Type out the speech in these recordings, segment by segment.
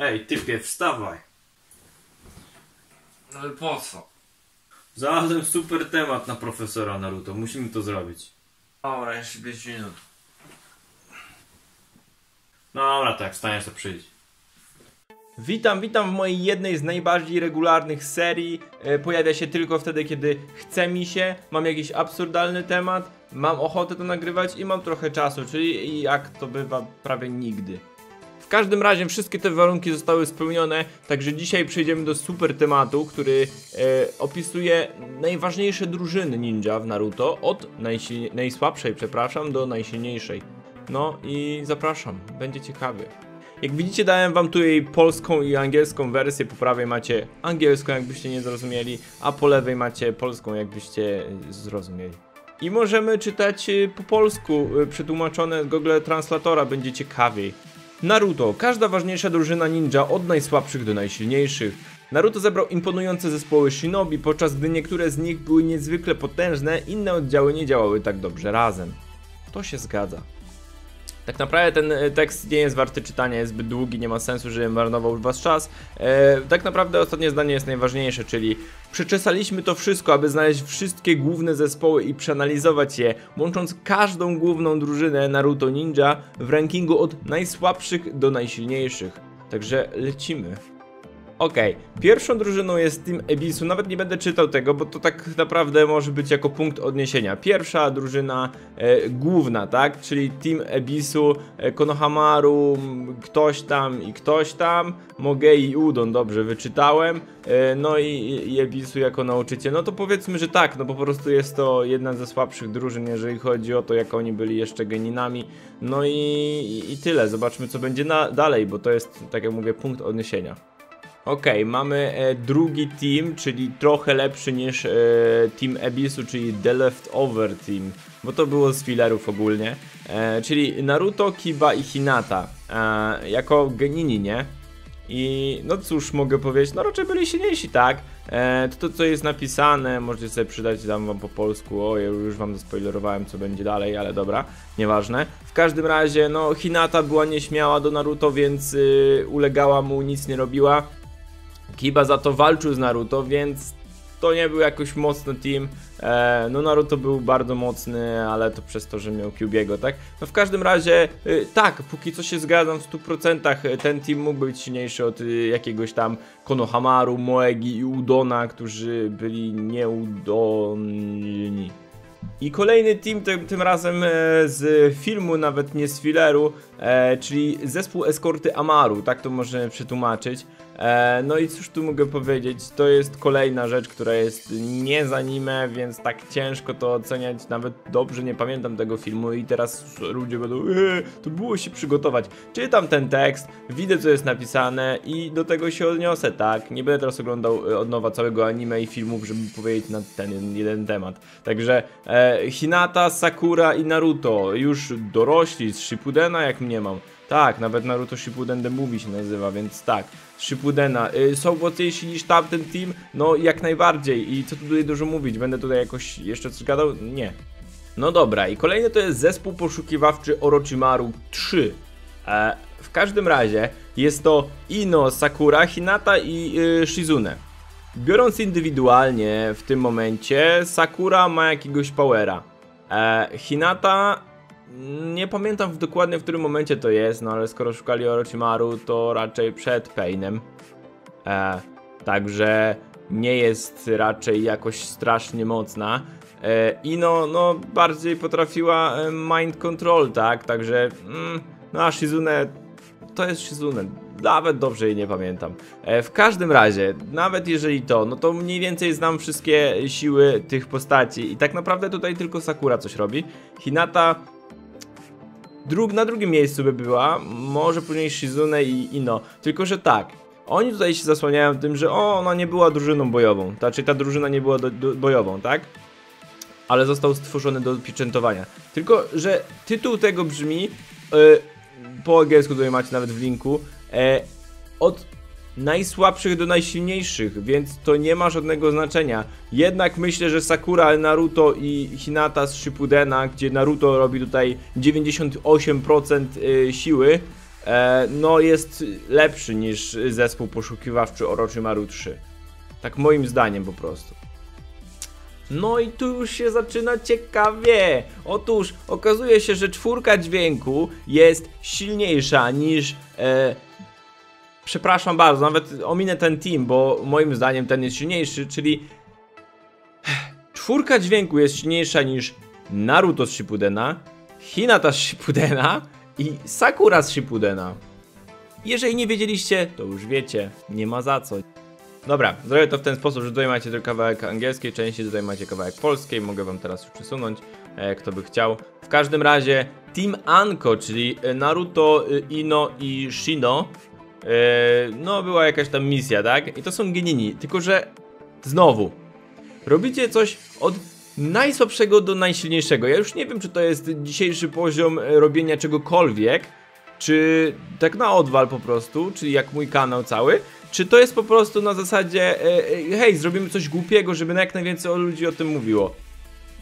Ej, typie, wstawaj. Ale po co? Znalazłem super temat na profesora Naruto. Musimy to zrobić. Dobra, jeszcze 5 minut. No dobra, tak, staniesz to przyjść. Witam, witam w mojej jednej z najbardziej regularnych serii. E, Pojawia się tylko wtedy, kiedy chce mi się, mam jakiś absurdalny temat, mam ochotę to nagrywać i mam trochę czasu, czyli jak to bywa prawie nigdy. Każdym razie wszystkie te warunki zostały spełnione, także dzisiaj przejdziemy do super tematu, który e, opisuje najważniejsze drużyny ninja w Naruto, od najsłabszej, przepraszam, do najsilniejszej. No i zapraszam, będzie ciekawie. Jak widzicie dałem wam tutaj polską i angielską wersję, po prawej macie angielską jakbyście nie zrozumieli, a po lewej macie polską jakbyście zrozumieli. I możemy czytać y, po polsku, y, przetłumaczone z Google Translatora, będzie ciekawiej. Naruto, każda ważniejsza drużyna ninja od najsłabszych do najsilniejszych. Naruto zebrał imponujące zespoły shinobi, podczas gdy niektóre z nich były niezwykle potężne, inne oddziały nie działały tak dobrze razem. To się zgadza. Tak naprawdę ten e, tekst nie jest warty czytania, jest zbyt długi, nie ma sensu, żebym marnował was czas. E, tak naprawdę ostatnie zdanie jest najważniejsze, czyli przeczesaliśmy to wszystko, aby znaleźć wszystkie główne zespoły i przeanalizować je, łącząc każdą główną drużynę Naruto Ninja w rankingu od najsłabszych do najsilniejszych. Także lecimy. Okej, pierwszą drużyną jest Team Ebisu, nawet nie będę czytał tego, bo to tak naprawdę może być jako punkt odniesienia. Pierwsza drużyna e, główna, tak, czyli Team Ebisu, e, Konohamaru, ktoś tam i ktoś tam, Mogei i Udon, dobrze wyczytałem, e, no i, i Ebisu jako nauczyciel. No to powiedzmy, że tak, no po prostu jest to jedna ze słabszych drużyn, jeżeli chodzi o to, jak oni byli jeszcze geninami. No i, i, i tyle, zobaczmy co będzie na, dalej, bo to jest, tak jak mówię, punkt odniesienia. Okej, mamy e, drugi team, czyli trochę lepszy niż e, Team Ebissu, czyli The Leftover Team, bo to było z fillerów ogólnie. E, czyli Naruto, Kiba i Hinata e, jako genini, nie? I no cóż mogę powiedzieć, no raczej byli silniejsi, tak? E, to, to co jest napisane, możecie sobie przydać, dam wam po polsku, o już wam zaspoilerowałem co będzie dalej, ale dobra, nieważne. W każdym razie, no Hinata była nieśmiała do Naruto, więc y, ulegała mu, nic nie robiła. Kiba za to walczył z Naruto, więc to nie był jakoś mocny team. E, no Naruto był bardzo mocny, ale to przez to, że miał Kyubiego, tak? No w każdym razie, y, tak, póki co się zgadzam w 100%, y, ten team mógł być silniejszy od y, jakiegoś tam Konohamaru, Moegi i Udona, którzy byli nieudolni. I kolejny team, tym, tym razem e, z filmu, nawet nie z fileru, e, czyli zespół eskorty Amaru, tak to możemy przetłumaczyć. E, no i cóż tu mogę powiedzieć, to jest kolejna rzecz, która jest nie z anime, więc tak ciężko to oceniać, nawet dobrze nie pamiętam tego filmu i teraz ludzie będą, eee, to było się przygotować. Czytam ten tekst, widzę co jest napisane i do tego się odniosę, tak? Nie będę teraz oglądał e, od nowa całego anime i filmów, żeby powiedzieć na ten jeden temat. Także e, Hinata, Sakura i Naruto, już dorośli z Shippudena jak mnie mam. Tak, nawet Naruto Shippuden The Movie się nazywa, więc tak. Shippudena. Y, są mocniejsi niż tamten team? No jak najbardziej. I co tu tutaj dużo mówić? Będę tutaj jakoś jeszcze coś gadał? Nie. No dobra, i kolejny to jest zespół poszukiwawczy Orochimaru 3. E, w każdym razie jest to Ino, Sakura, Hinata i y, Shizune. Biorąc indywidualnie w tym momencie, Sakura ma jakiegoś powera. E, Hinata nie pamiętam dokładnie w którym momencie to jest, no ale skoro szukali Orochimaru, to raczej przed Painem. E, także nie jest raczej jakoś strasznie mocna. E, I no, no bardziej potrafiła e, mind control, tak? Także, mm, no a Shizune to jest Shizune. Nawet dobrze jej nie pamiętam. E, w każdym razie, nawet jeżeli to, no to mniej więcej znam wszystkie siły tych postaci. I tak naprawdę tutaj tylko Sakura coś robi. Hinata Drug, na drugim miejscu by była, może później Shizune i Ino. Tylko, że tak, oni tutaj się zasłaniają tym, że o, ona nie była drużyną bojową. Znaczy ta drużyna nie była do, do, bojową, tak? Ale został stworzony do pieczętowania. Tylko, że tytuł tego brzmi, e, po angielsku tutaj macie nawet w linku, e, od najsłabszych do najsilniejszych, więc to nie ma żadnego znaczenia. Jednak myślę, że Sakura, Naruto i Hinata z Shippudena, gdzie Naruto robi tutaj 98% y, siły, e, no jest lepszy niż zespół poszukiwawczy Orochimaru 3. Tak moim zdaniem po prostu. No i tu już się zaczyna ciekawie. Otóż okazuje się, że czwórka dźwięku jest silniejsza niż. E, przepraszam bardzo, nawet ominę ten team, bo moim zdaniem ten jest silniejszy, czyli. Czwórka dźwięku jest silniejsza niż Naruto z Shippudena, Hinata z Shippudena i Sakura z Shippudena. Jeżeli nie wiedzieliście, to już wiecie, nie ma za co. Dobra, zrobię to w ten sposób, że tutaj macie tylko kawałek angielskiej części, tutaj macie kawałek polskiej, mogę wam teraz już przesunąć, e, kto by chciał. W każdym razie Team Anko, czyli Naruto, Ino i Shino, no była jakaś tam misja, tak? I to są genini, tylko że znowu, robicie coś od najsłabszego do najsilniejszego. Ja już nie wiem, czy to jest dzisiejszy poziom e, robienia czegokolwiek, czy tak na odwal po prostu, czyli jak mój kanał cały, czy to jest po prostu na zasadzie, e, e, hej, zrobimy coś głupiego, żeby jak najwięcej ludzi o tym mówiło.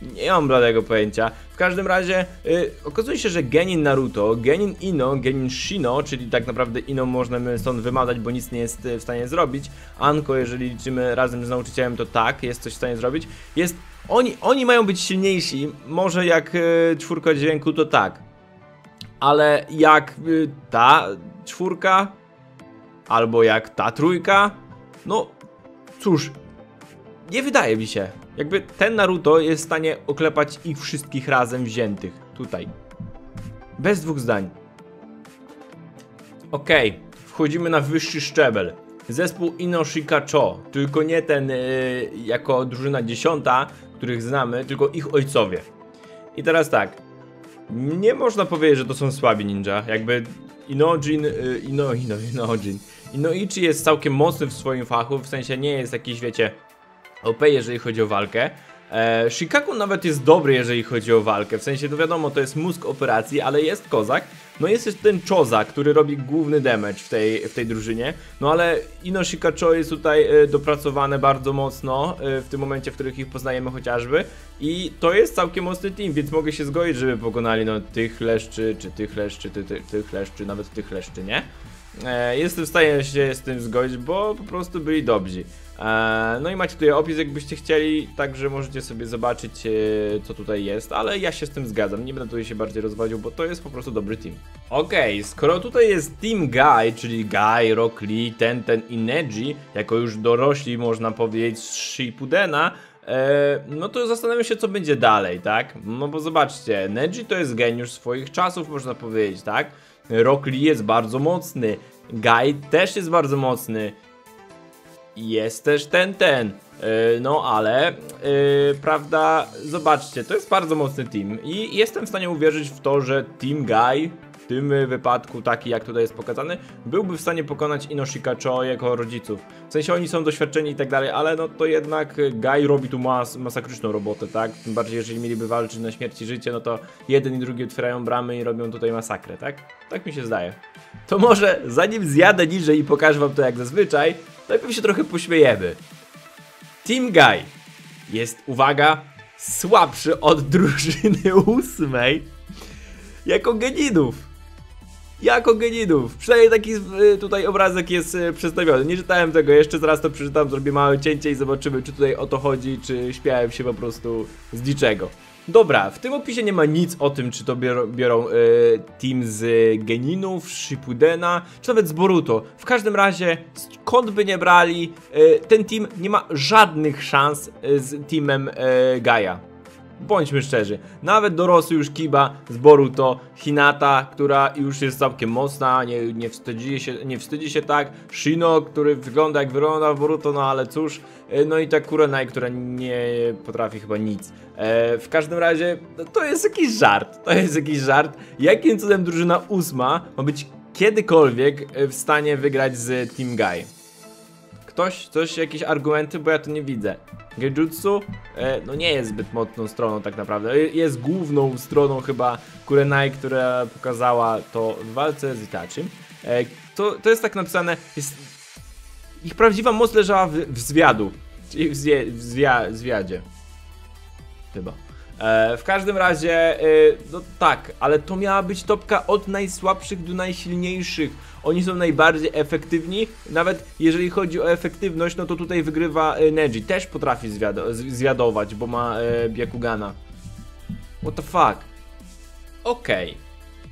Nie mam bladego pojęcia. W każdym razie y, okazuje się, że genin Naruto, genin Ino, genin Shino, czyli tak naprawdę Ino możemy stąd wymazać, bo nic nie jest y, w stanie zrobić. Anko, jeżeli liczymy razem z nauczycielem, to tak, jest coś w stanie zrobić. Jest, oni, oni mają być silniejsi, może jak y, czwórka dźwięku, to tak. Ale jak y, ta czwórka, albo jak ta trójka, no cóż, nie wydaje mi się. Jakby ten Naruto jest w stanie oklepać ich wszystkich razem wziętych. Tutaj. Bez dwóch zdań. Okej, wchodzimy na wyższy szczebel. Zespół Inoshika Cho, tylko nie ten yy, jako drużyna dziesiąta, których znamy, tylko ich ojcowie. I teraz tak, nie można powiedzieć, że to są słabi ninja. Jakby Inojin, y, Ino, Ino, Inojin. Inoichi jest całkiem mocny w swoim fachu, w sensie nie jest jakiś, wiecie, OP, jeżeli chodzi o walkę. E, Shikaku nawet jest dobry, jeżeli chodzi o walkę. W sensie, to wiadomo, to jest mózg operacji, ale jest kozak. No jest też ten Choza, który robi główny damage w tej, w tej drużynie. No ale Ino Shikacho jest tutaj e, dopracowane bardzo mocno e, w tym momencie, w których ich poznajemy chociażby. I to jest całkiem mocny team, więc mogę się zgodzić, żeby pokonali no tych leszczy, czy tych leszczy, ty, ty, tych leszczy, nawet tych leszczy, nie? E, jestem w stanie się z tym zgodzić, bo po prostu byli dobrzy. E, no i macie tutaj opis, jakbyście chcieli, także możecie sobie zobaczyć, e, co tutaj jest, ale ja się z tym zgadzam, nie będę tutaj się bardziej rozwodził, bo to jest po prostu dobry team. Okej, skoro tutaj jest Team Guy, czyli Guy, Rock Lee, ten, ten i Neji, jako już dorośli można powiedzieć z Shippudena, e, no to zastanawiam się, co będzie dalej, tak? No bo zobaczcie, Neji to jest geniusz swoich czasów, można powiedzieć, tak? Rock Lee jest bardzo mocny, Guy też jest bardzo mocny, jest też ten, ten. Yy, no ale, yy, prawda, zobaczcie, to jest bardzo mocny team i jestem w stanie uwierzyć w to, że Team Guy w tym wypadku, taki jak tutaj jest pokazany, byłby w stanie pokonać Inoshika Cho jako rodziców. W sensie oni są doświadczeni i tak dalej, ale no to jednak Guy robi tu mas masakryczną robotę, tak? Tym bardziej jeżeli mieliby walczyć na śmierć i życie, no to jeden i drugi otwierają bramy i robią tutaj masakrę, tak? Tak mi się zdaje. To może zanim zjadę niżej i pokażę wam to jak zazwyczaj, najpierw się trochę pośmiejemy. Team Guy jest, uwaga, słabszy od drużyny ósmej jako geninów. Jako geninów. Przynajmniej taki y, tutaj obrazek jest y, przedstawiony. Nie czytałem tego jeszcze, zaraz to przeczytam, zrobię małe cięcie i zobaczymy, czy tutaj o to chodzi, czy śmiałem się po prostu z niczego. Dobra, w tym opisie nie ma nic o tym, czy to biorą, biorą y, team z Geninów, Shippudena, czy nawet z Boruto. W każdym razie, skąd by nie brali, y, ten team nie ma żadnych szans y, z teamem y, Gaia. Bądźmy szczerzy, nawet dorosły już Kiba z Boruto, Hinata, która już jest całkiem mocna, nie, nie, wstydzi się, nie wstydzi się tak, Shino, który wygląda jak wygląda w Boruto, no ale cóż, e, no i ta Kurenai, która nie potrafi chyba nic. E, w każdym razie, no to jest jakiś żart, to jest jakiś żart. Jakim cudem drużyna ósma ma być kiedykolwiek e, w stanie wygrać z Team Guy? Ktoś, coś, jakieś argumenty, bo ja to nie widzę. Genjutsu, e, no nie jest zbyt mocną stroną tak naprawdę. E, Jest główną stroną chyba Kurenai, która pokazała to w walce z Itachim. E, to, to jest tak napisane, jest... Ich prawdziwa moc leżała w, w zwiadu, czyli w, zwie, w zwia, zwiadzie. Chyba. E, w każdym razie, y, no tak, ale to miała być topka od najsłabszych do najsilniejszych. Oni są najbardziej efektywni, nawet jeżeli chodzi o efektywność, no to tutaj wygrywa y, Neji. Też potrafi zwiado- z- zwiadować, bo ma Byakugana. What the fuck? Okej.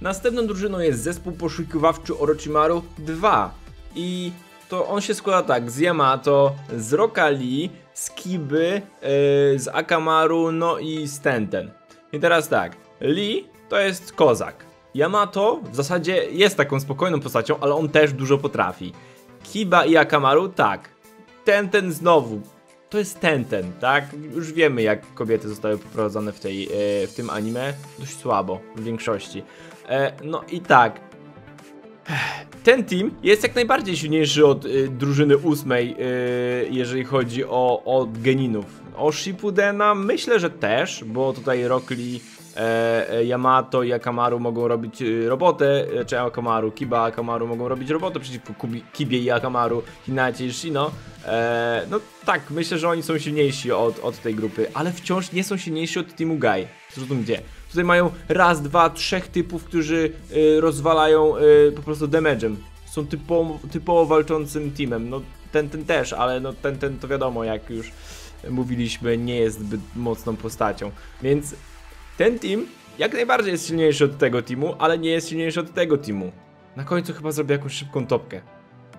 Następną drużyną jest zespół poszukiwawczy Orochimaru 2. I to on się składa tak, z Yamato, z Rokali, z Kiby, yy, z Akamaru, no i z Tenten. I teraz tak, Lee to jest kozak. Yamato w zasadzie jest taką spokojną postacią, ale on też dużo potrafi. Kiba i Akamaru tak. Tenten znowu. To jest Tenten, tak? Już wiemy jak kobiety zostały poprowadzone w, tej, e, w tym anime. Dość słabo, w większości. E, no i tak. Ten team jest jak najbardziej silniejszy od y, drużyny ósmej, y, jeżeli chodzi o, o geninów. O Shippudena myślę, że też, bo tutaj Rock Lee, e, Yamato i Akamaru mogą robić y, robotę, e, czy Akamaru, Kiba, Akamaru mogą robić robotę przeciwko Kubi, Kibie i Akamaru, Hinate i Shino. E, no tak, myślę, że oni są silniejsi od, od tej grupy, ale wciąż nie są silniejsi od Teamu Gai. Zrozumcie. Tutaj mają raz, dwa, trzech typów, którzy rozwalają po prostu damage'em. Są typowo, typowo walczącym teamem. No ten, ten też, ale no ten, ten to wiadomo, jak już mówiliśmy, nie jest zbyt mocną postacią. Więc ten team jak najbardziej jest silniejszy od tego teamu, ale nie jest silniejszy od tego teamu. Na końcu chyba zrobię jakąś szybką topkę.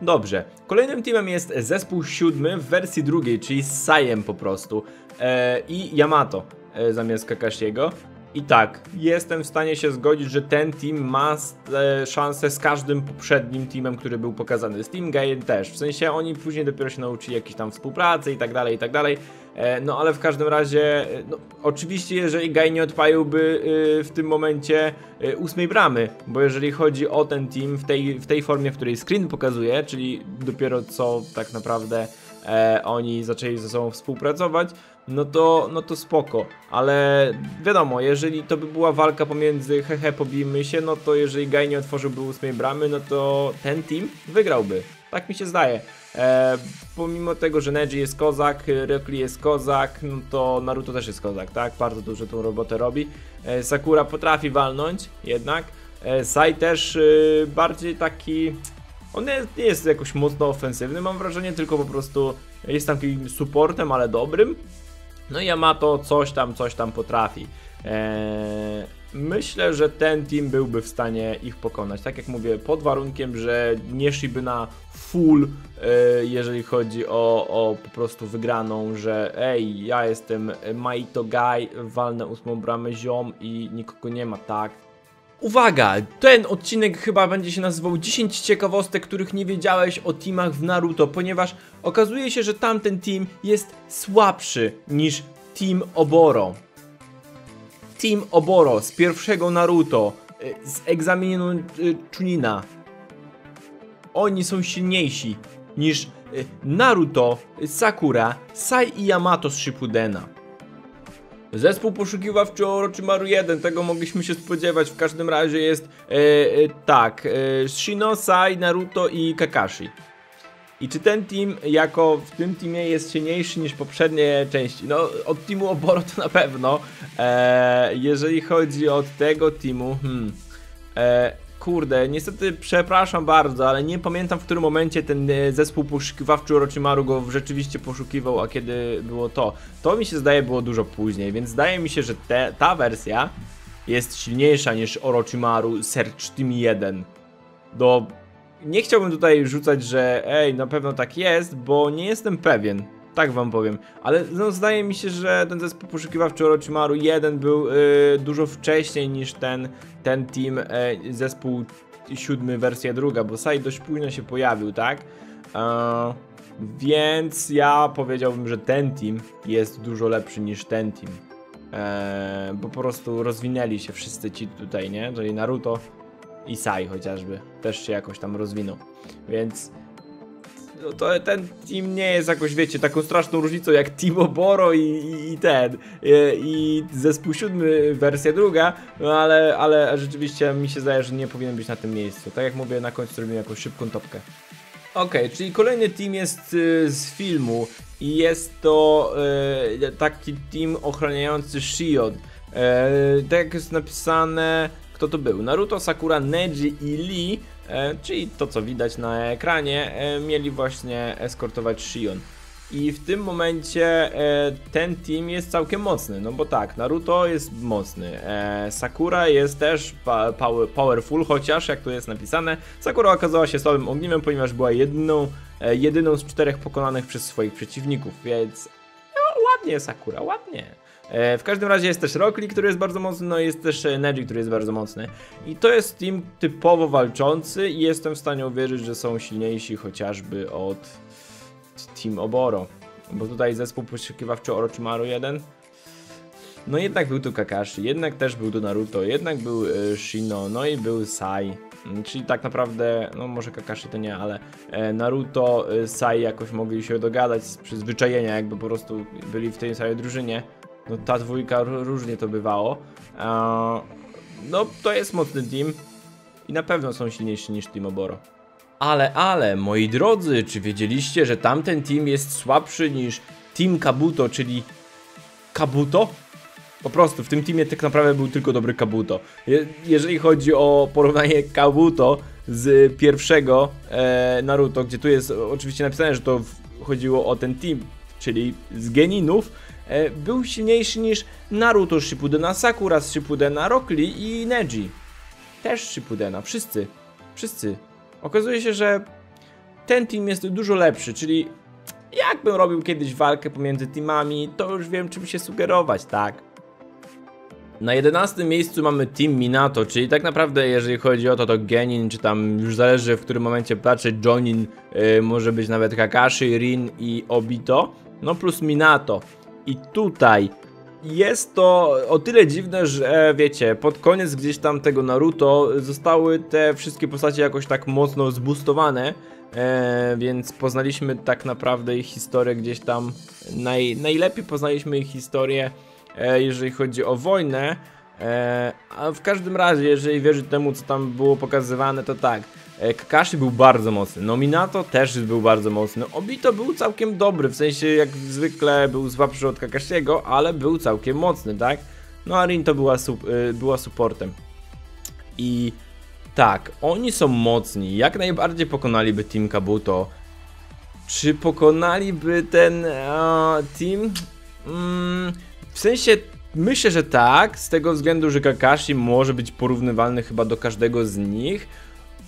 Dobrze. Kolejnym teamem jest zespół siódmy w wersji drugiej, czyli Sajem po prostu. E, I Yamato e, zamiast Kakashiego. I tak, jestem w stanie się zgodzić, że ten team ma e, szansę z każdym poprzednim teamem, który był pokazany. Z Team Gain też. W sensie oni później dopiero się nauczyli jakiejś tam współpracy i tak dalej, i tak dalej. E, no ale w każdym razie, e, no, oczywiście jeżeli Gai nie odpaliłby w tym momencie ósmej bramy, bo jeżeli chodzi o ten team w tej, w tej formie, w której screen pokazuje, czyli dopiero co tak naprawdę oni zaczęli ze sobą współpracować, no to, no to spoko, ale wiadomo, jeżeli to by była walka pomiędzy hehe pobijmy się, no to jeżeli Gai nie otworzyłby ósmej bramy, no to ten team wygrałby. Tak mi się zdaje. E, pomimo tego, że Neji jest kozak, Rekli jest kozak, no to Naruto też jest kozak, tak? Bardzo dużo tą robotę robi. E, Sakura potrafi walnąć jednak. E, Sai też y, bardziej taki... On nie, nie jest jakoś mocno ofensywny, mam wrażenie, tylko po prostu jest takim supportem, ale dobrym. No i Yamato coś tam, coś tam potrafi. Eee, myślę, że ten team byłby w stanie ich pokonać. Tak jak mówię, pod warunkiem, że nie szliby na full, e, jeżeli chodzi o, o po prostu wygraną, że ej, ja jestem Maito Guy, walnę ósmą bramę ziom i nikogo nie ma, tak? Uwaga! Ten odcinek chyba będzie się nazywał 10 ciekawostek, których nie wiedziałeś o teamach w Naruto, ponieważ okazuje się, że tamten team jest słabszy niż Team Oboro. Team Oboro z pierwszego Naruto, y, z egzaminu y, Chunina. Oni są silniejsi niż y, Naruto, Sakura, Sai i Yamato z Shippudena. Zespół poszukiwawczy Orochimaru 1, tego mogliśmy się spodziewać, w każdym razie jest e, e, tak, e, Shino, Sai, Naruto i Kakashi. I czy ten team jako w tym teamie jest silniejszy niż poprzednie części? No, od teamu Oboro to na pewno. E, jeżeli chodzi od tego teamu, hmm, e, kurde, niestety przepraszam bardzo, ale nie pamiętam w którym momencie ten e, zespół poszukiwawczy Orochimaru go rzeczywiście poszukiwał, a kiedy było to. To mi się zdaje było dużo później, więc zdaje mi się, że te, ta wersja jest silniejsza niż Orochimaru Search Team 1. Do... Nie chciałbym tutaj rzucać, że ej, na pewno tak jest, bo nie jestem pewien. Tak wam powiem, ale no, zdaje mi się, że ten zespół poszukiwawczy Orochimaru 1 był y, dużo wcześniej niż ten, ten team, y, zespół siódmy wersja druga, bo Sai dość późno się pojawił, tak? E, więc ja powiedziałbym, że ten team jest dużo lepszy niż ten team. E, bo po prostu rozwinęli się wszyscy ci tutaj, nie? Czyli Naruto i Sai chociażby też się jakoś tam rozwinął. Więc no to ten team nie jest jakoś, wiecie, taką straszną różnicą jak Team Oboro i, i, i ten, i, i zespół siódmy, wersja druga, no ale, ale rzeczywiście mi się zdaje, że nie powinien być na tym miejscu. Tak jak mówię, na końcu zrobimy jakąś szybką topkę. Okej, czyli kolejny team jest y, z filmu i jest to y, taki team ochraniający Shield. E, tak jak jest napisane, kto to był? Naruto, Sakura, Neji i Lee, czyli to co widać na ekranie, e, mieli właśnie eskortować Shion. I w tym momencie e, ten team jest całkiem mocny, no bo tak, Naruto jest mocny, e, Sakura jest też powerful, chociaż jak tu jest napisane, Sakura okazała się słabym ogniwem, ponieważ była jedyną, e, jedyną z czterech pokonanych przez swoich przeciwników, więc no, ładnie Sakura, ładnie. E, w każdym razie jest też Rockly, który jest bardzo mocny, no i jest też e, Neji, który jest bardzo mocny. I to jest team typowo walczący i jestem w stanie uwierzyć, że są silniejsi chociażby od Team Oboro. Bo tutaj zespół poszukiwawczy Orochimaru 1. No jednak był tu Kakashi, jednak też był tu Naruto, jednak był e, Shino, no i był Sai. Mm, Czyli tak naprawdę, no może Kakashi to nie, ale Naruto, Sai jakoś mogli się dogadać z przyzwyczajenia, jakby po prostu byli w tej samej drużynie. No ta dwójka ró- różnie to bywało. E, no to jest mocny team i na pewno są silniejsi niż Team Oboro. Ale, ale, moi drodzy, czy wiedzieliście, że tamten team jest słabszy niż Team Kabuto, czyli Kabuto? Po prostu, w tym teamie tak naprawdę był tylko dobry Kabuto. Je jeżeli chodzi o porównanie Kabuto z pierwszego e, Naruto, gdzie tu jest oczywiście napisane, że to chodziło o ten team, czyli z Geninów, był silniejszy niż Naruto Shippudena, Sakura Shippudena, Rockly i Neji. Też Shippudena, wszyscy. Wszyscy. Okazuje się, że ten team jest dużo lepszy, czyli jakbym robił kiedyś walkę pomiędzy teamami, to już wiem czym się sugerować, tak? Na 11 miejscu mamy Team Minato, czyli tak naprawdę jeżeli chodzi o to, to Genin, czy tam już zależy w którym momencie patrzeć, Jonin, y, może być nawet Kakashi, Rin i Obito, no plus Minato. I tutaj jest to o tyle dziwne, że wiecie, pod koniec gdzieś tam tego Naruto zostały te wszystkie postacie jakoś tak mocno zboostowane, e, więc poznaliśmy tak naprawdę ich historię gdzieś tam, naj, najlepiej poznaliśmy ich historię, e, jeżeli chodzi o wojnę, e, a w każdym razie, jeżeli wierzyć temu, co tam było pokazywane, to tak, Kakashi był bardzo mocny, Nominato też był bardzo mocny, Obito był całkiem dobry, w sensie jak zwykle był słabszy od Kakashiego, ale był całkiem mocny, tak? No a Rin to była, sup, y, była supportem. I tak, oni są mocni, jak najbardziej pokonaliby Team Kabuto. Czy pokonaliby ten e, team? Mm, w sensie myślę, że tak, z tego względu, że Kakashi może być porównywalny chyba do każdego z nich.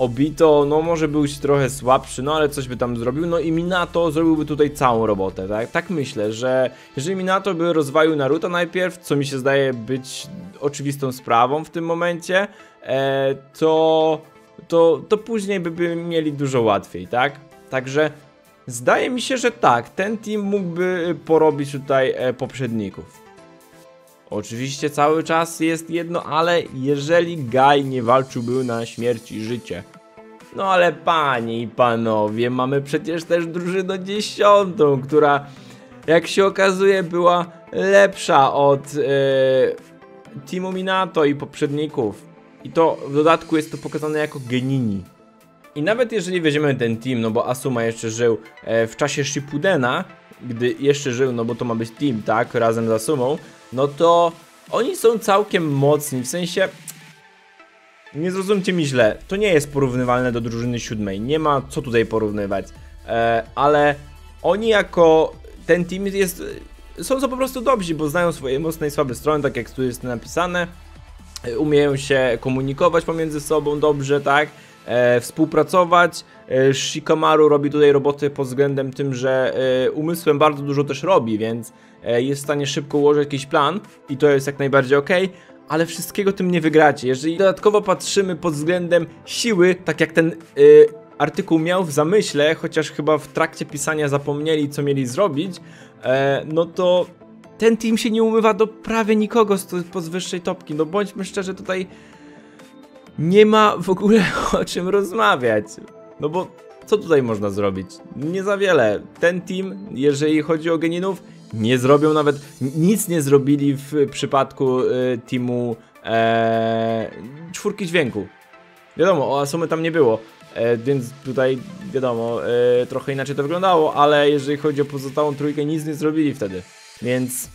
Obito, no może być trochę słabszy, no ale coś by tam zrobił. No i Minato zrobiłby tutaj całą robotę, tak? Tak myślę, że jeżeli Minato by rozwalił Naruto najpierw, co mi się zdaje być oczywistą sprawą w tym momencie, e, to, to, to później by, by mieli dużo łatwiej, tak? Także zdaje mi się, że tak, ten team mógłby porobić tutaj e, poprzedników. Oczywiście cały czas jest jedno, ale jeżeli Guy nie walczyłby na śmierć i życie. No ale panie i panowie, mamy przecież też drużynę dziesiątą, która jak się okazuje była lepsza od e, Teamu Minato i poprzedników. I to w dodatku jest to pokazane jako genini. I nawet jeżeli weźmiemy ten team, no bo Asuma jeszcze żył e, w czasie Shippudena, gdy jeszcze żył, no bo to ma być team, tak, razem z Asumą, no to oni są całkiem mocni, w sensie nie zrozumcie mi źle, to nie jest porównywalne do drużyny siódmej, nie ma co tutaj porównywać, e, ale oni jako ten team jest, są to po prostu dobrzy, bo znają swoje mocne i słabe strony, tak jak tu jest napisane, e, umieją się komunikować pomiędzy sobą dobrze, tak, e, współpracować. E, Shikamaru robi tutaj roboty pod względem tym, że e, umysłem bardzo dużo też robi, więc e, jest w stanie szybko ułożyć jakiś plan i to jest jak najbardziej ok. Ale wszystkiego tym nie wygracie. Jeżeli dodatkowo patrzymy pod względem siły, tak jak ten y, artykuł miał w zamyśle, chociaż chyba w trakcie pisania zapomnieli, co mieli zrobić, e, no to ten team się nie umywa do prawie nikogo z, z wyższej topki. No bądźmy szczerzy, tutaj nie ma w ogóle o czym rozmawiać. No bo co tutaj można zrobić? Nie za wiele. Ten team, jeżeli chodzi o geninów, nie zrobią nawet, nic nie zrobili w przypadku y, teamu e, czwórki dźwięku. Wiadomo, o Asumy tam nie było, e, więc tutaj wiadomo, e, trochę inaczej to wyglądało, ale jeżeli chodzi o pozostałą trójkę, nic nie zrobili wtedy. Więc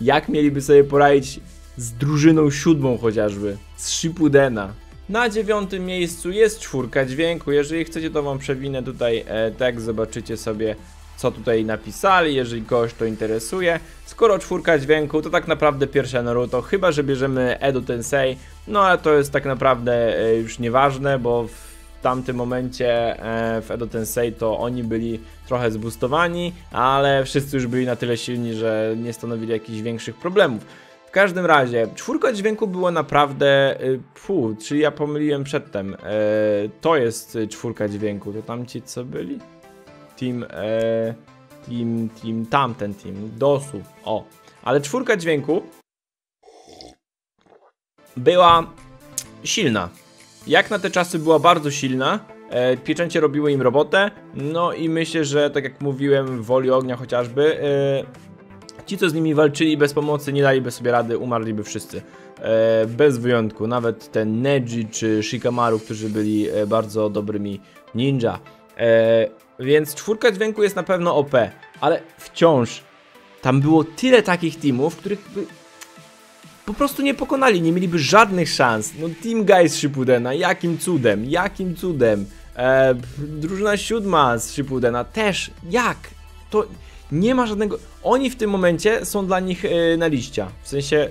jak mieliby sobie poradzić z drużyną siódmą chociażby, z Shippudena. Na dziewiątym miejscu jest czwórka dźwięku, jeżeli chcecie to wam przewinę tutaj e, tekst, zobaczycie sobie co tutaj napisali, jeżeli kogoś to interesuje. Skoro czwórka dźwięku, to tak naprawdę pierwsze Naruto, chyba że bierzemy Edo Tensei, no ale to jest tak naprawdę e, już nieważne, bo w tamtym momencie e, w Edo Tensei to oni byli trochę zbustowani, ale wszyscy już byli na tyle silni, że nie stanowili jakichś większych problemów. W każdym razie, czwórka dźwięku było naprawdę. y, Fu, czyli ja pomyliłem przedtem. E, to jest czwórka dźwięku. To tamci co byli? Team. E, team, team, tamten team. Dosu. O. Ale czwórka dźwięku była silna. Jak na te czasy była bardzo silna. E, pieczęcie robiły im robotę. No i myślę, że tak jak mówiłem, w woli ognia chociażby. E, Ci, co z nimi walczyli bez pomocy, nie daliby sobie rady, umarliby wszyscy. E, bez wyjątku, nawet ten Neji czy Shikamaru, którzy byli e, bardzo dobrymi ninja. E, więc czwórka dźwięku jest na pewno OP, ale wciąż tam było tyle takich teamów, których po prostu nie pokonali, nie mieliby żadnych szans. No Team Guys Shippudena, jakim cudem, jakim cudem. E, drużyna siódma z Shippudena też, jak? To nie ma żadnego... Oni w tym momencie są dla nich e, na liścia. W sensie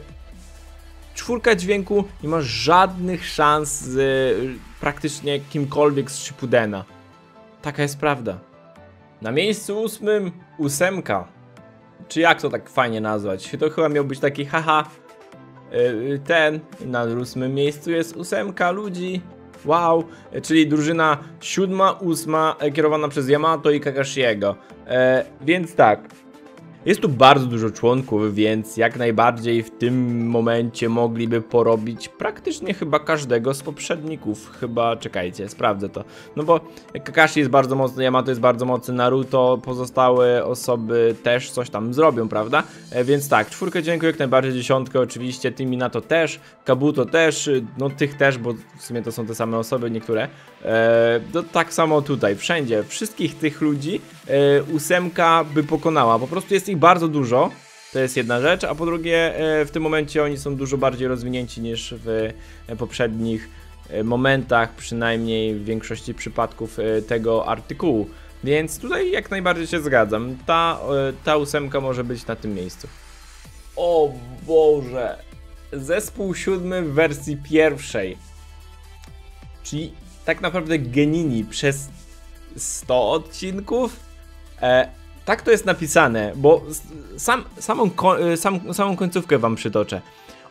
czwórka dźwięku nie ma żadnych szans z e, praktycznie kimkolwiek z Shippudena. Taka jest prawda. Na miejscu ósmym ósemka. Czy jak to tak fajnie nazwać? To chyba miał być taki haha. e, Ten na ósmym miejscu jest ósemka ludzi. Wow, e, czyli drużyna siódma, ósma, e, kierowana przez Yamato i Kakashiego. E, więc tak. Jest tu bardzo dużo członków, więc jak najbardziej w tym momencie mogliby porobić praktycznie chyba każdego z poprzedników. Chyba, czekajcie, sprawdzę to. No bo Kakashi jest bardzo mocny, Yamato jest bardzo mocny, Naruto, pozostałe osoby też coś tam zrobią, prawda? E, więc tak, czwórkę dziękuję, jak najbardziej dziesiątkę oczywiście, Team Minato też, Kabuto też, y, no tych też, bo w sumie to są te same osoby, niektóre. E, to tak samo tutaj, wszędzie, wszystkich tych ludzi e, ósemka by pokonała, po prostu jest ich bardzo dużo, to jest jedna rzecz, a po drugie e, w tym momencie oni są dużo bardziej rozwinięci niż w e, poprzednich momentach, przynajmniej w większości przypadków tego artykułu. Więc tutaj jak najbardziej się zgadzam. Ta, ta ósemka może być na tym miejscu. O Boże! Zespół siódmy w wersji pierwszej. Czyli tak naprawdę Genini przez 100 odcinków. E, tak to jest napisane, bo sam, samą, e, sam, samą końcówkę wam przytoczę.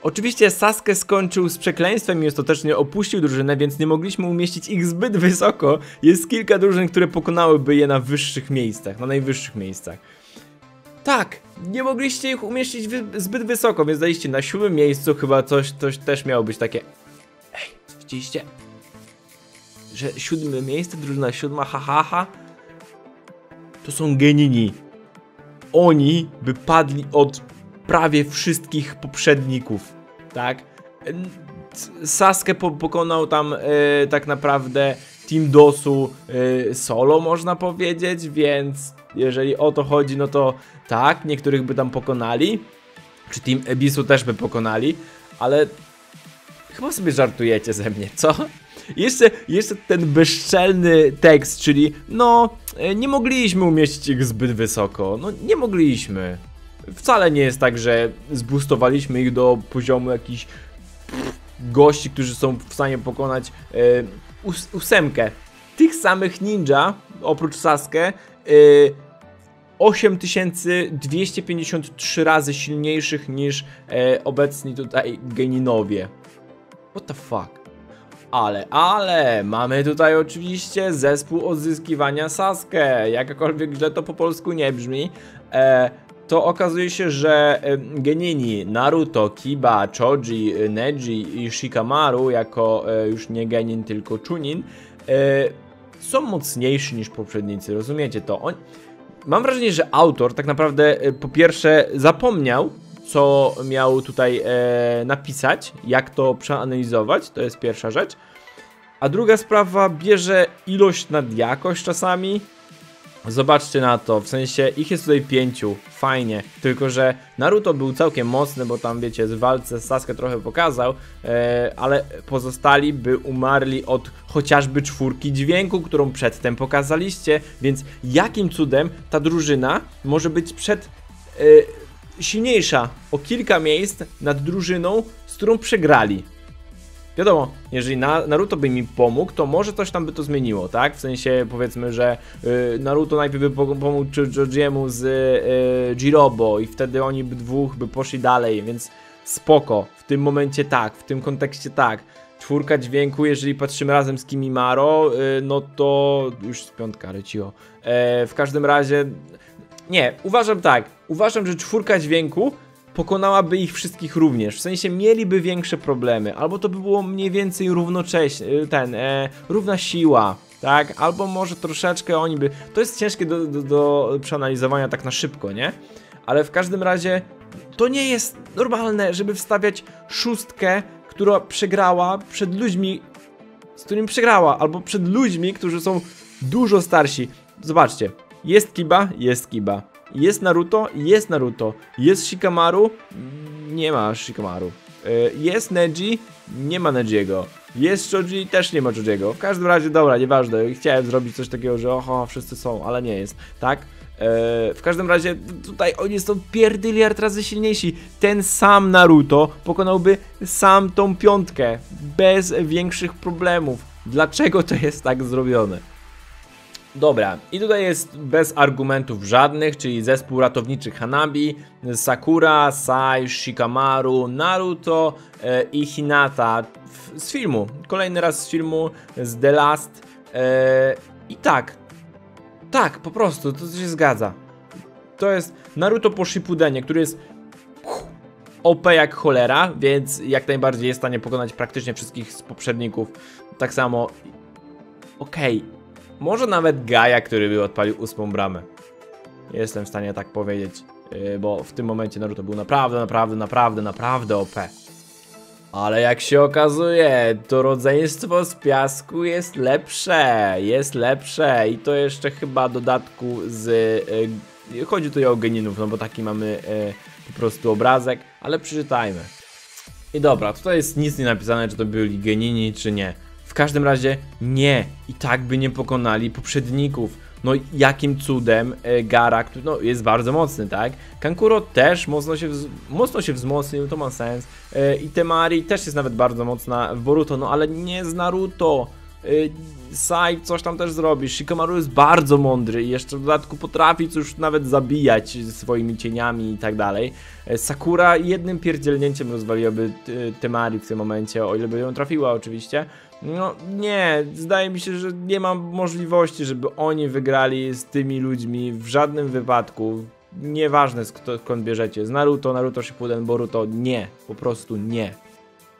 Oczywiście Sasuke skończył z przekleństwem i ostatecznie opuścił drużynę, więc nie mogliśmy umieścić ich zbyt wysoko. Jest kilka drużyn, które pokonałyby je na wyższych miejscach, na najwyższych miejscach. Tak, nie mogliście ich umieścić wy- zbyt wysoko, więc daliście na siódmym miejscu chyba coś, coś też miało być takie. Ej, widzieliście? Że siódme miejsce, drużyna siódma, ha, ha, ha. To są genini. Oni by padli od prawie wszystkich poprzedników, tak? Po pokonał tam e, tak naprawdę Team Dosu e, solo, można powiedzieć, więc jeżeli o to chodzi, no to tak, niektórych by tam pokonali, czy Team Ebisu też by pokonali, ale chyba sobie żartujecie ze mnie, co? Jeszcze, jeszcze ten bezczelny tekst, czyli no, e, nie mogliśmy umieścić ich zbyt wysoko, no nie mogliśmy. Wcale nie jest tak, że zbustowaliśmy ich do poziomu jakichś gości, którzy są w stanie pokonać e, ós ósemkę. Tych samych ninja, oprócz Sasuke, e, 8253 razy silniejszych niż e, obecni tutaj geninowie. What the fuck? Ale, ale, mamy tutaj oczywiście zespół odzyskiwania Sasuke. Jakakolwiek źle to po polsku nie brzmi. E, to okazuje się, że e, Genini, Naruto, Kiba, Choji, Neji i Shikamaru, jako e, już nie Genin, tylko Chunin, e, są mocniejsi niż poprzednicy, rozumiecie to? On... Mam wrażenie, że autor tak naprawdę po pierwsze zapomniał, co miał tutaj napisać, jak to przeanalizować, to jest pierwsza rzecz. A druga sprawa, bierze ilość nad jakość czasami. Zobaczcie na to, w sensie ich jest tutaj pięciu, fajnie, tylko że Naruto był całkiem mocny, bo tam wiecie, w walce z Sasuke trochę pokazał, e, ale pozostali by umarli od chociażby czwórki dźwięku, którą przedtem pokazaliście, więc jakim cudem ta drużyna może być przed e, silniejsza o kilka miejsc nad drużyną, z którą przegrali. Wiadomo, jeżeli na, Naruto by mi pomógł, to może coś tam by to zmieniło, tak? W sensie powiedzmy, że y, Naruto najpierw by po- pomógł Chojiemu z y, Jirobo i wtedy oni by dwóch by poszli dalej, więc spoko. W tym momencie tak, w tym kontekście tak. Czwórka dźwięku, jeżeli patrzymy razem z Kimimaro, y, no to już z piątka, ale cicho. E, w każdym razie, nie, uważam tak. Uważam, że czwórka dźwięku pokonałaby ich wszystkich również. W sensie mieliby większe problemy, albo to by było mniej więcej równocześnie, y, ten, e, równa siła, tak? Albo może troszeczkę oni by. To jest ciężkie do, do, do przeanalizowania tak na szybko, nie? Ale w każdym razie to nie jest normalne, żeby wstawiać szóstkę, która przegrała przed ludźmi, z którymi przegrała, albo przed ludźmi, którzy są dużo starsi. Zobaczcie, jest Kiba, jest Kiba. Jest Naruto, jest Naruto. Jest Shikamaru, nie ma Shikamaru. Y, Jest Neji, nie ma Nejiego. Jest Choji, też nie ma Chojiego. W każdym razie, dobra, nieważne. Chciałem zrobić coś takiego, że oho, wszyscy są, ale nie jest, tak? E, w każdym razie tutaj oni są pierdyliard razy silniejsi. Ten sam Naruto pokonałby sam tą piątkę bez większych problemów. Dlaczego to jest tak zrobione? Dobra, i tutaj jest bez argumentów żadnych, czyli zespół ratowniczy Hanabi, Sakura, Sai, Shikamaru, Naruto e, i Hinata w, z filmu. Kolejny raz z filmu, z The Last. E, I tak, tak, po prostu, to się zgadza. To jest Naruto po Shippudenie, który jest OP jak cholera, więc jak najbardziej jest w stanie pokonać praktycznie wszystkich z poprzedników. Tak samo, okej, może nawet Gaja, który by odpalił ósmą bramę. Jestem w stanie tak powiedzieć, yy, bo w tym momencie Naruto był naprawdę, naprawdę, naprawdę, naprawdę OP. Ale jak się okazuje, to rodzeństwo z piasku jest lepsze, jest lepsze i to jeszcze chyba dodatku z... Yy, chodzi tutaj o geninów, no bo taki mamy po prostu obrazek, ale przeczytajmy. I dobra, tutaj jest nic nie napisane, czy to byli genini, czy nie. W każdym razie nie, i tak by nie pokonali poprzedników. No jakim cudem e, Gara, który no, jest bardzo mocny, tak? Kankuro też mocno się, mocno się wzmocnił, to ma sens. E, I Temari też jest nawet bardzo mocna w Boruto, no ale nie z Naruto. E, Sai coś tam też zrobi. Shikamaru jest bardzo mądry i jeszcze w dodatku potrafi już nawet zabijać swoimi cieniami i tak dalej. Sakura jednym pierdzielnięciem rozwaliłaby Temari w tym momencie, o ile by ją trafiła oczywiście. No nie, zdaje mi się, że nie ma możliwości, żeby oni wygrali z tymi ludźmi w żadnym wypadku. Nieważne sk- skąd bierzecie, z Naruto, Naruto Shippuden, Boruto, nie, po prostu nie.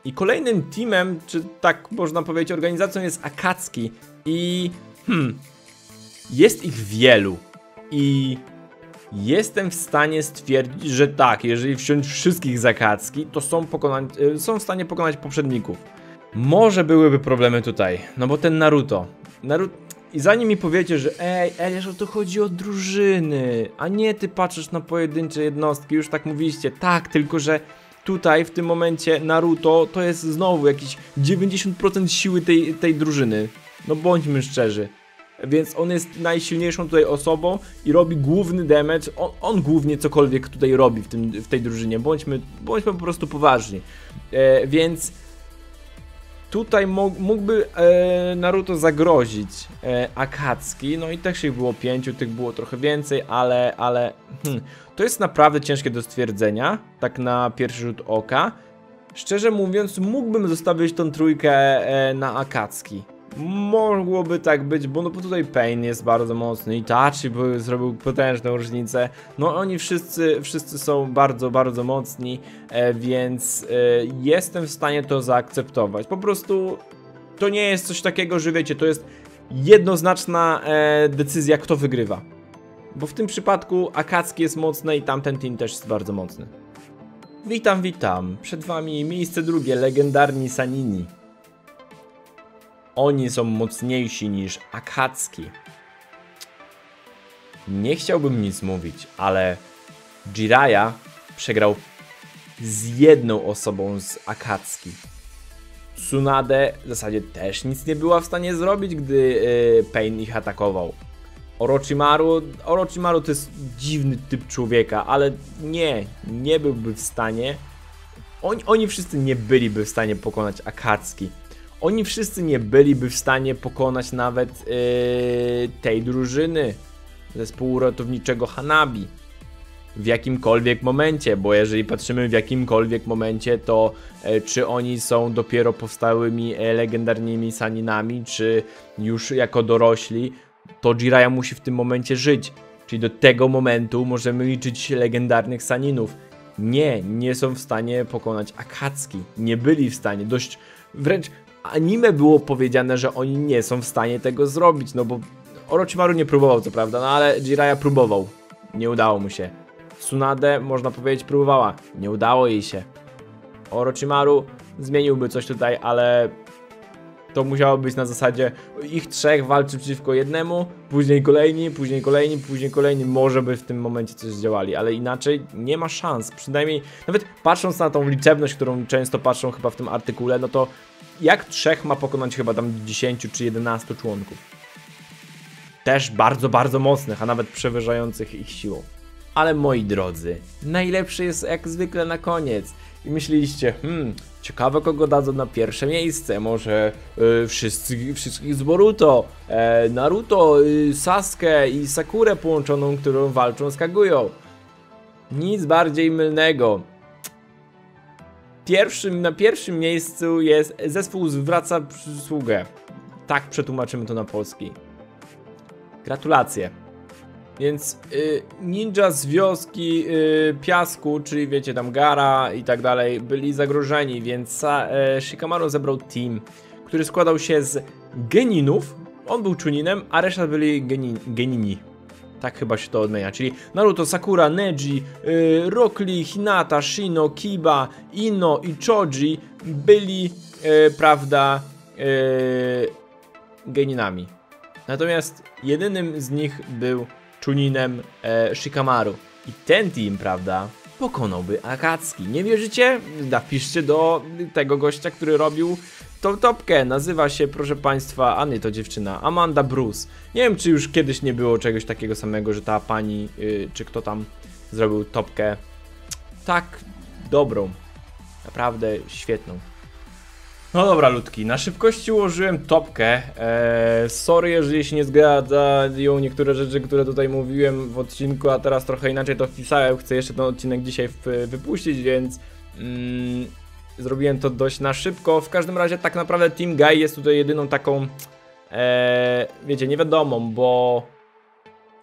I kolejnym teamem, czy tak można powiedzieć, organizacją jest Akatsuki i hmm, jest ich wielu i jestem w stanie stwierdzić, że tak, jeżeli wziąć wszystkich z Akatsuki, to są, pokonać, y, są w stanie pokonać poprzedników. Może byłyby problemy tutaj, no bo ten Naruto. Naruto. I zanim mi powiecie, że ej, Eliasz, to chodzi o drużyny, a nie ty patrzysz na pojedyncze jednostki, już tak mówiliście. Tak, tylko że tutaj w tym momencie Naruto to jest znowu jakieś 90% siły tej, tej drużyny. No bądźmy szczerzy. Więc on jest najsilniejszą tutaj osobą i robi główny damage. On, on głównie cokolwiek tutaj robi w, tym, w tej drużynie. Bądźmy, bądźmy po prostu poważni. E, więc tutaj mógł- mógłby e, Naruto zagrozić e, Akatsuki, no i też ich było pięciu, tych było trochę więcej, ale, ale hmm, to jest naprawdę ciężkie do stwierdzenia, tak na pierwszy rzut oka. Szczerze mówiąc, mógłbym zostawić tą trójkę e, na Akatsuki. Mogłoby tak być, bo no bo tutaj Pain jest bardzo mocny, Itachi by zrobił potężną różnicę. No oni wszyscy, wszyscy są bardzo, bardzo mocni, e, więc e, jestem w stanie to zaakceptować. Po prostu to nie jest coś takiego, że wiecie, to jest jednoznaczna e, decyzja, kto wygrywa. Bo w tym przypadku Akatsuki jest mocne i tamten team też jest bardzo mocny. Witam, witam. Przed wami miejsce drugie, legendarni Sanini. Oni są mocniejsi niż Akatsuki. Nie chciałbym nic mówić, ale Jiraya przegrał z jedną osobą z Akatsuki. Tsunade w zasadzie też nic nie była w stanie zrobić, gdy y, Pain ich atakował. Orochimaru, Orochimaru to jest dziwny typ człowieka, ale nie, nie byłby w stanie. Oni, oni wszyscy nie byliby w stanie pokonać Akatsuki. Oni wszyscy nie byliby w stanie pokonać nawet yy, tej drużyny zespołu ratowniczego Hanabi w jakimkolwiek momencie, bo jeżeli patrzymy w jakimkolwiek momencie, to e, czy oni są dopiero powstałymi e, legendarnymi saninami, czy już jako dorośli, to Jiraiya musi w tym momencie żyć. Czyli do tego momentu możemy liczyć legendarnych saninów. Nie, nie są w stanie pokonać Akatsuki. Nie byli w stanie. Dość wręcz anime było powiedziane, że oni nie są w stanie tego zrobić, no bo Orochimaru nie próbował co prawda, no ale Jiraiya próbował. Nie udało mu się. Tsunade, można powiedzieć, próbowała. Nie udało jej się. Orochimaru zmieniłby coś tutaj, ale to musiało być na zasadzie ich trzech walczy przeciwko jednemu, później kolejni, później kolejni, później kolejni. Może by w tym momencie coś zdziałali, ale inaczej nie ma szans. Przynajmniej, nawet patrząc na tą liczebność, którą często patrzą chyba w tym artykule, no to jak trzech ma pokonać chyba tam 10 czy 11 członków? Też bardzo, bardzo mocnych, a nawet przewyżających ich siłą. Ale moi drodzy, najlepszy jest jak zwykle na koniec. I myśleliście, hmm, ciekawe kogo dadzą na pierwsze miejsce. Może y, wszyscy, wszystkich z Boruto, e, Naruto, y, Sasuke i Sakurę połączoną, którą walczą z Kagują. Nic bardziej mylnego. Pierwszym, na pierwszym miejscu jest zespół zwraca przysługę. Tak przetłumaczymy to na polski. Gratulacje. Więc y, ninja z wioski y, piasku, czyli wiecie tam Gara i tak dalej, byli zagrożeni, więc e, Shikamaru zebrał team, który składał się z geninów. On był chuninem, a reszta byli geni, genini. Tak chyba się to odmienia, czyli Naruto, Sakura, Neji, y, Hinata, Shino, Kiba, Ino i Choji byli, y, prawda, y, geninami. Natomiast jedynym z nich był Chuninem e, Shikamaru. I ten team, prawda, pokonałby Akatsuki. Nie wierzycie? Napiszcie do tego gościa, który robił tą topkę. Nazywa się, proszę państwa, a nie to dziewczyna, Amanda Bruce. Nie wiem, czy już kiedyś nie było czegoś takiego samego, że ta pani, y, czy kto tam zrobił topkę tak dobrą. Naprawdę świetną. No dobra, ludki, na szybkości ułożyłem topkę. Eee, sorry, jeżeli się nie zgadzają niektóre rzeczy, które tutaj mówiłem w odcinku, a teraz trochę inaczej to wpisałem. Chcę jeszcze ten odcinek dzisiaj wypuścić, więc mm, zrobiłem to dość na szybko. W każdym razie, tak naprawdę Team Guy jest tutaj jedyną taką, eee, wiecie, niewiadomą, bo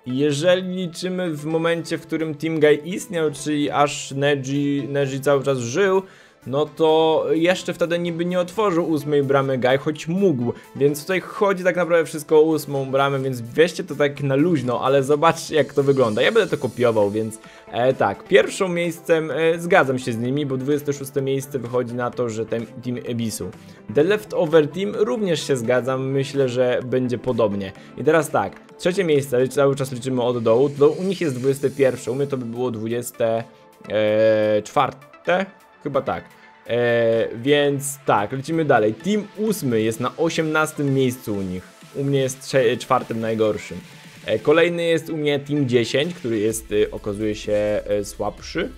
jeżeli liczymy w momencie, w którym Team Guy istniał, czyli aż Neji, Neji cały czas żył, no to jeszcze wtedy niby nie otworzył ósmej bramy Guy, choć mógł, więc tutaj chodzi tak naprawdę wszystko o ósmą bramę, więc weźcie to tak na luźno, ale zobaczcie jak to wygląda. Ja będę to kopiował, więc e, tak, pierwszą miejscem e, zgadzam się z nimi, bo 26 miejsce wychodzi na to, że ten Team Ebisu. The Leftover Team również się zgadzam, myślę, że będzie podobnie. I teraz tak, trzecie miejsce, cały czas liczymy od dołu, to u nich jest 21, u mnie to by było 24, Chyba tak. E, więc tak, lecimy dalej. Team 8 jest na 18 miejscu u nich. U mnie jest czwartym najgorszym. E, kolejny jest u mnie Team 10, który jest, e, okazuje się, e, słabszy.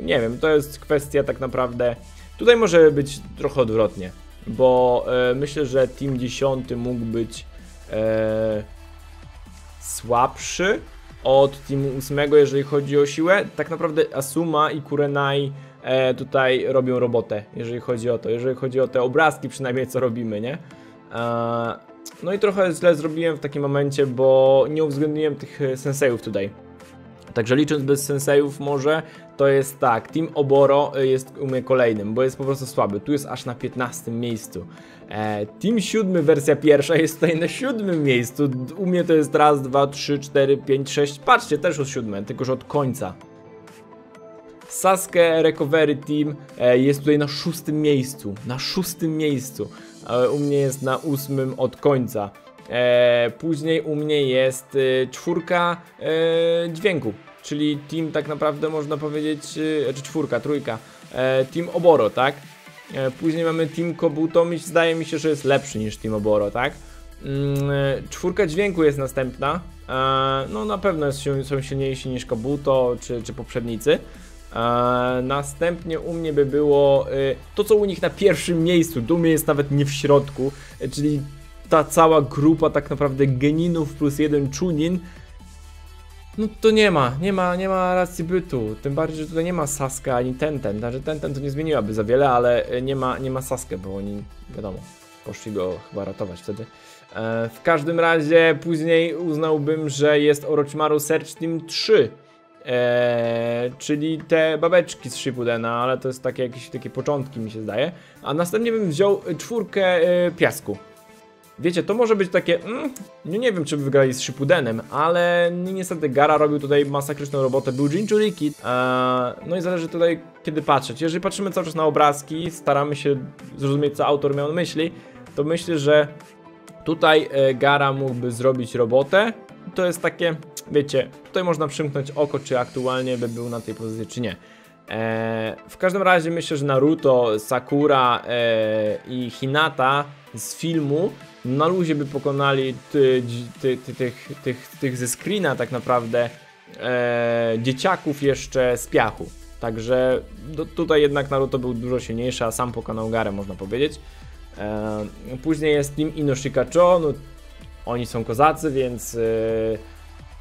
Nie wiem, to jest kwestia tak naprawdę. Tutaj może być trochę odwrotnie, bo e, myślę, że Team 10 mógł być słabszy od Teamu 8, jeżeli chodzi o siłę. Tak naprawdę Asuma i Kurenai tutaj robią robotę, jeżeli chodzi o to, jeżeli chodzi o te obrazki przynajmniej co robimy, nie? E, no i trochę źle zrobiłem w takim momencie, bo nie uwzględniłem tych e, sensejów tutaj. Także licząc bez sensejów może, to jest tak, Team Oboro e, jest u mnie kolejnym, bo jest po prostu słaby. Tu jest aż na 15 miejscu. E, team 7 wersja pierwsza jest tutaj na 7 miejscu. U mnie to jest raz, dwa, trzy, cztery, pięć, sześć. Patrzcie, też od 7, tylko że od końca. Sasuke Recovery Team e, jest tutaj na szóstym miejscu. Na szóstym miejscu. U mnie jest na ósmym od końca. E, później u mnie jest e, czwórka dźwięku, czyli team tak naprawdę można powiedzieć, czy czwórka, trójka, team Oboro, tak? Później mamy team Kobuto, mi, zdaje mi się, że jest lepszy niż team Oboro, tak? Mm, czwórka dźwięku jest następna, no na pewno są silniejsi niż Kobuto czy, czy poprzednicy. Następnie u mnie by było e, to, co u nich na pierwszym miejscu, tu mnie jest nawet nie w środku, e, czyli ta cała grupa tak naprawdę geninów plus jeden chunin. No to nie ma, nie ma, nie ma racji bytu. Tym bardziej, że tutaj nie ma Saska ani Tenten. Znaczy Tenten to nie zmieniłaby za wiele, ale e, nie ma, nie ma Saskę, bo oni, wiadomo, poszli go chyba ratować wtedy. E, w każdym razie później uznałbym, że jest Orochimaru Search Team 3. Eee, czyli te babeczki z Shippudena, ale to jest takie jakieś takie początki mi się zdaje. A następnie bym wziął y, czwórkę e, piasku. Wiecie, to może być takie, mm, no nie wiem czy by wygrali z Shippudenem, ale ni- niestety Gara robił tutaj masakryczną robotę, był Jinchuriki. Eee, no i zależy tutaj kiedy patrzeć. Jeżeli patrzymy cały czas na obrazki, staramy się zrozumieć co autor miał na myśli, to myślę, że tutaj e, Gara mógłby zrobić robotę. To jest takie, wiecie, tutaj można przymknąć oko, czy aktualnie by był na tej pozycji, czy nie. E, w każdym razie myślę, że Naruto, Sakura e, i Hinata z filmu na luzie by pokonali ty, ty, ty, tych, tych, tych ze screena tak naprawdę e, dzieciaków jeszcze z piachu. Także do, tutaj jednak Naruto był dużo silniejszy, a sam pokonał Garę, można powiedzieć. E, później jest Team Inoshikacho, no oni są kozacy, więc, e,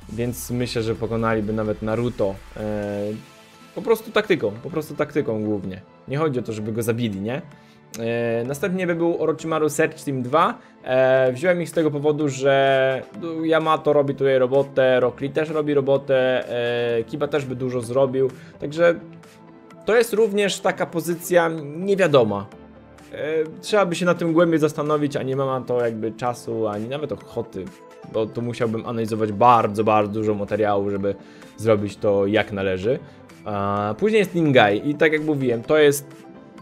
więc myślę, że pokonaliby nawet Naruto. E, po prostu taktyką, po prostu taktyką głównie. Nie chodzi o to, żeby go zabili, nie? E, następnie by był Orochimaru Search Team 2. E, wziąłem ich z tego powodu, że no, Yamato robi tutaj robotę, Rock Lee też robi robotę, Kiba też by dużo zrobił. Także to jest również taka pozycja niewiadoma. Trzeba by się na tym głębiej zastanowić, a nie na to jakby czasu, ani nawet ochoty, bo tu musiałbym analizować bardzo, bardzo dużo materiału, żeby zrobić to jak należy. Później jest Ningai i tak jak mówiłem, to jest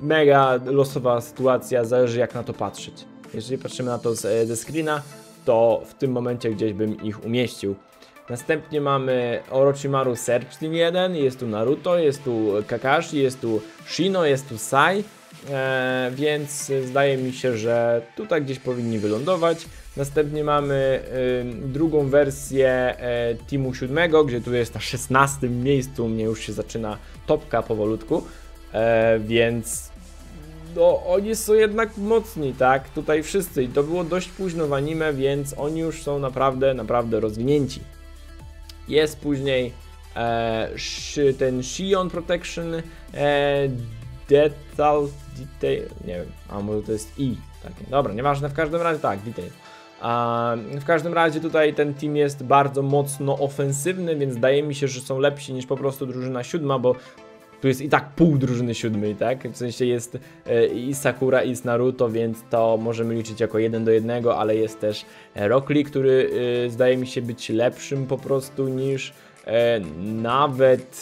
mega losowa sytuacja, zależy jak na to patrzeć. Jeżeli patrzymy na to z, ze screena, to w tym momencie gdzieś bym ich umieścił. Następnie mamy Orochimaru Search Team 1, jest tu Naruto, jest tu Kakashi, jest tu Shino, jest tu Sai, e, więc zdaje mi się, że tutaj gdzieś powinni wylądować. Następnie mamy y, drugą wersję e, Teamu 7, gdzie tu jest na 16 miejscu, u mnie już się zaczyna topka powolutku, e, więc no, oni są jednak mocni, tak? Tutaj wszyscy i to było dość późno w anime, więc oni już są naprawdę, naprawdę rozwinięci. Jest później e, ten Shion Protection Detail, detail, nie wiem, a może to jest I, takie. Dobra, nieważne, w każdym razie tak, Detail. W każdym razie tutaj ten team jest bardzo mocno ofensywny, więc zdaje mi się, że są lepsi niż po prostu drużyna siódma, bo tu jest i tak pół drużyny siódmej, tak? W sensie jest e, i Sakura i Naruto, więc to możemy liczyć jako jeden do jednego, ale jest też e, Rock Lee, który e, zdaje mi się być lepszym po prostu niż nawet...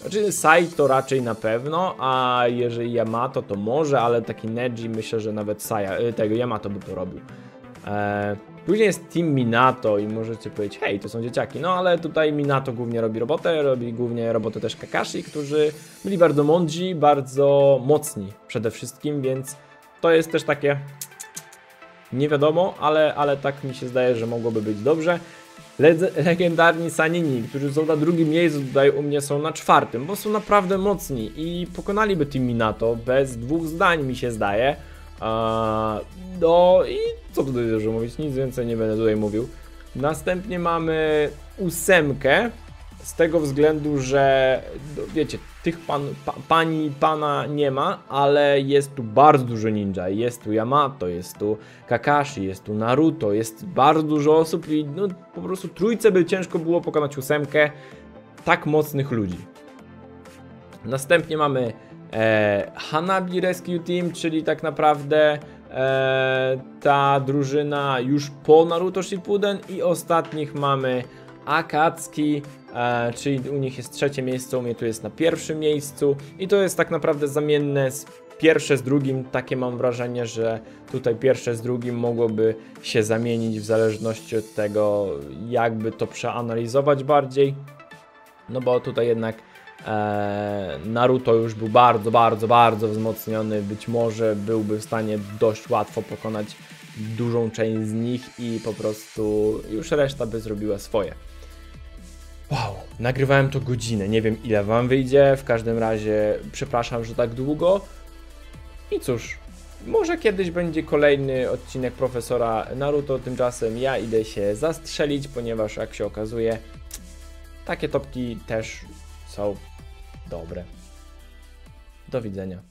Znaczy Sai to raczej na pewno, a jeżeli Yamato to może, ale taki Neji myślę, że nawet Saya, tego Yamato by to robił. E, Później jest Team Minato i możecie powiedzieć, hej, to są dzieciaki. No ale tutaj Minato głównie robi robotę, robi głównie robotę też Kakashi, którzy byli bardzo mądrzy, bardzo mocni przede wszystkim, więc to jest też takie nie wiadomo, ale, ale tak mi się zdaje, że mogłoby być dobrze. Ledze- legendarni Sanini, którzy są na drugim miejscu, tutaj u mnie są na czwartym, bo są naprawdę mocni i pokonaliby Team Minato bez dwóch zdań mi się zdaje. No i co tutaj dużo mówić, nic więcej nie będę tutaj mówił. Następnie mamy ósemkę, z tego względu, że no, wiecie, tych pan, pa, pani pana nie ma, ale jest tu bardzo dużo ninja. Jest tu Yamato, jest tu Kakashi, jest tu Naruto, jest bardzo dużo osób i no, po prostu trójce by ciężko było pokonać ósemkę tak mocnych ludzi. Następnie mamy e, Hanabi Rescue Team, czyli tak naprawdę e, ta drużyna już po Naruto Shippuden i ostatnich mamy Akatsuki, e, czyli u nich jest trzecie miejsce, u mnie tu jest na pierwszym miejscu i to jest tak naprawdę zamienne z pierwsze z drugim, takie mam wrażenie, że tutaj pierwsze z drugim mogłoby się zamienić w zależności od tego, jakby to przeanalizować bardziej. No bo tutaj jednak Naruto już był bardzo, bardzo, bardzo wzmocniony. Być może byłby w stanie dość łatwo pokonać dużą część z nich i po prostu już reszta by zrobiła swoje. Wow, nagrywałem to godzinę, nie wiem ile wam wyjdzie, w każdym razie przepraszam, że tak długo. I cóż, może kiedyś będzie kolejny odcinek profesora Naruto, tymczasem ja idę się zastrzelić, ponieważ jak się okazuje, takie topki też są dobre. Do widzenia.